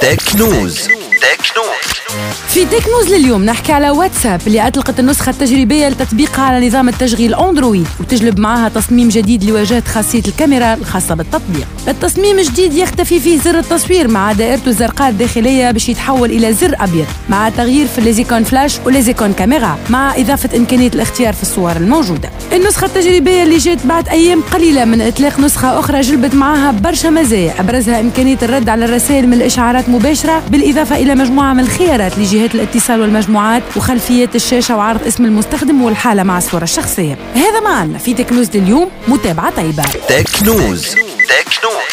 تكنوز تكنوز في تكنوز لليوم نحكي على واتساب اللي أطلقت النسخة التجريبية لتطبيقها على نظام التشغيل أندرويد وتجلب معها تصميم جديد لواجهة خاصية الكاميرا الخاصة بالتطبيق. التصميم الجديد يختفي فيه زر التصوير مع دائرته الزرقاء الداخلية باش يتحول إلى زر أبيض مع تغيير في الليزيكون فلاش وليزيكون كاميرا مع إضافة إمكانية الاختيار في الصور الموجودة. النسخة التجريبية اللي جات بعد أيام قليلة من إطلاق نسخة أخرى جلبت معها برشا مزايا أبرزها إمكانية الرد على الرسائل من الإشعارات مباشرة بالإضافة إلى مجموعة من الخيارات لجهات الاتصال والمجموعات وخلفيات الشاشة وعرض اسم المستخدم والحالة مع الصورة الشخصية هذا معنا في تكنوز اليوم متابعة طيبة. تكنوز تكنوز